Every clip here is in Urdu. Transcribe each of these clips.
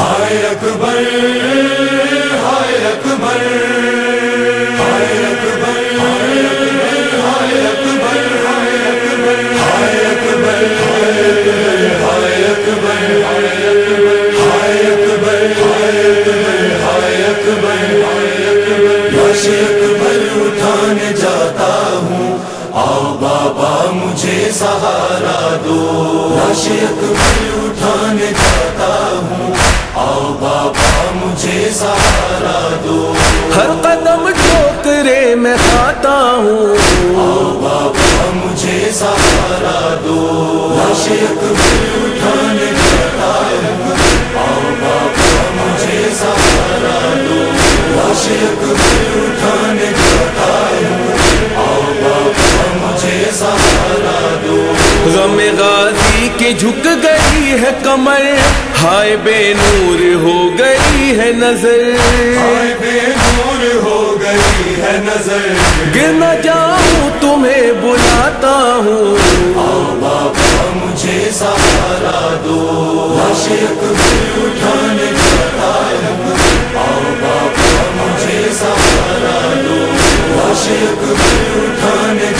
ہائے اکبر ہائے اکبر ہائے اکبر ہائے اکبر ہائے اکبر ہائے اکبر ہائے اکبر ہائے اکبر ہائے اکبر ہائے اکبر ہائے اکبر اکبر اٹھانے جاتا ہوں آؤ بابا مجھے سہارا دو اکبر اٹھانے لاش اکبر اٹھانے جاتا ہوں آؤ بابا مجھے سہارا دو لاش اکبر اٹھانے جاتا ہوں آؤ بابا مجھے سہارا دو غم غازی کے جھک گئی ہے کمر ہائے بے نور ہو گئی ہے نظر۔ ہائے بے نور ہو گئی ہے نظر۔ گر نہ جاؤں تمہیں بلاتا ہوں۔ مجھے سہارا دو۔ اکبر اٹھانے ہوں آؤ بابا مجھے سہارا دو۔ اٹھانے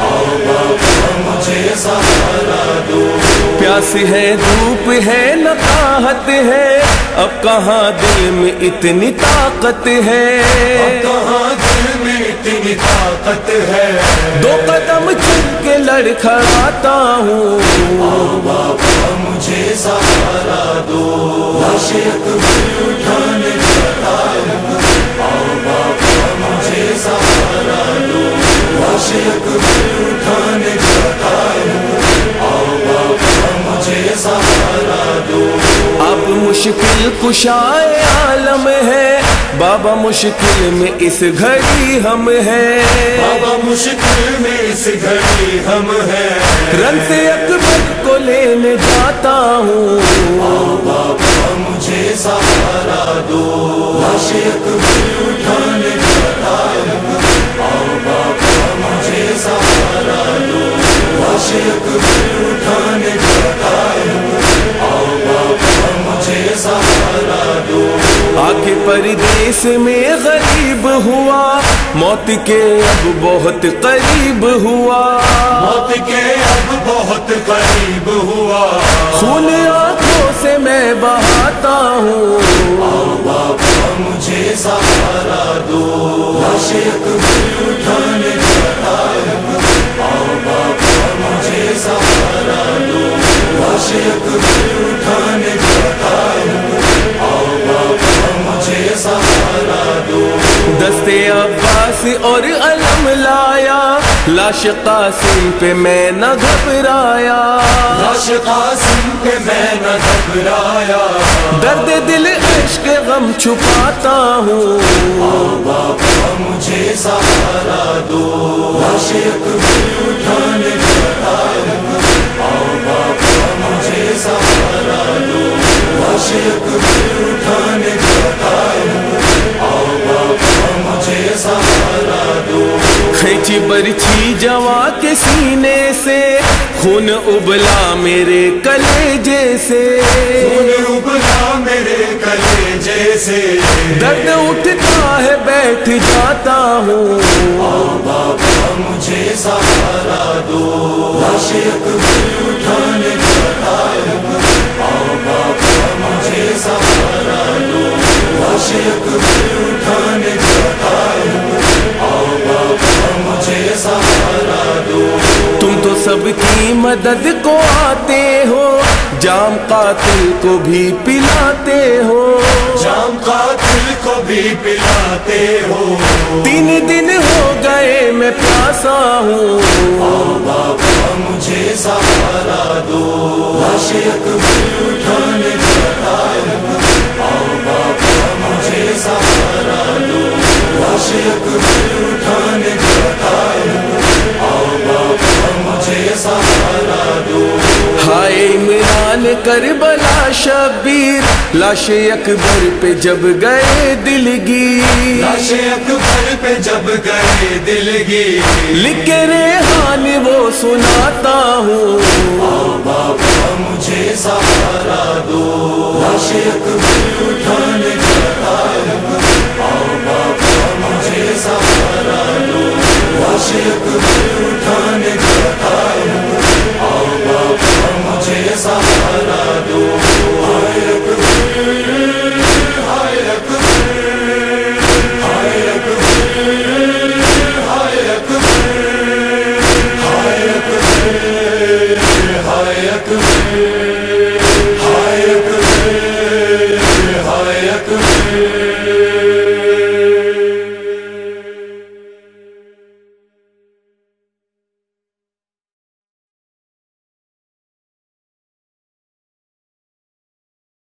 آؤ بابا مجھے سہارا دو۔ پیاس ہے دھوپ ہے نقاہت ہے۔ اب کہاں دل میں اتنی طاقت ہے؟ کہاں دل میں اتنی طاقت ہے۔ دو قدم چل کے لڑکھڑاتا ہوں۔ آؤ بابا مجھے سہارا دو۔ اکبر اٹھانے جاتا ہوں مجھے سہارا دو۔ اکبر اٹھانے جاتا مشکل کشائے عالم ہے۔ بابا مشکل میں اس گھڑی ہم ہیں بابا مشکل میں اس گھڑی ہم ہیں رن سے اکبر کو لینے جاتا ہوں۔ آؤ بابا مجھے سہارا دو۔ لاش اکبر اٹھانے جاتا ہوں آؤ بابا مجھے سہارا دو۔ لاش اکبر اٹھانے پردیس میں غریب ہوا موت کے اب بہت قریب ہوا۔ موت کے اب بہت قریب ہوا۔ خون آنکھوں سے میں بہاتا ہوں۔ آؤ بابا مجھے سہارا دو۔ دستے عباس اور علم لایا لاش قاسم پہ میں نہ گھبرایا۔ لاش قاسم پہ میں نہ گھبرایا۔ درد دل عشق غم چھپاتا ہوں۔ بابا مجھے سہارا دو۔ لاش اکبر اٹھانے جاتا ہوں آؤ بابا مجھے سہارا دو۔ لاش اکبر برچھی جوا کے سینے سے۔ خون ابلا میرے کلیجے سے خون ابلا میرے کلے جیسے۔ درد اٹھتا ہے بیٹھ جاتا ہوں۔ آؤ بابا مجھے سہارا دو۔ لاش اکبر اٹھانے آؤ بابا مجھے سہارا دو۔ لاش اکبر اٹھانے سب کی مدد کو آتے ہو جام قاتل کو بھی پلاتے ہو۔ جام قاتل کو بھی پلاتے ہو۔ تین دن ہو گئے میں پیاسا ہوں۔ آؤ بابا مجھے سہارا دو۔ لاش اکبر اٹھانے آؤ بابا مجھے سہارا دو۔ لاش اکبر کربلا شبیر لاش اکبر پہ جب گئے دل گی لاش اکبر پہ جب گئے دل گی لکھ ریحان وہ سناتا ہوں۔ بابا مجھے سہارا دو۔ لاش اکبر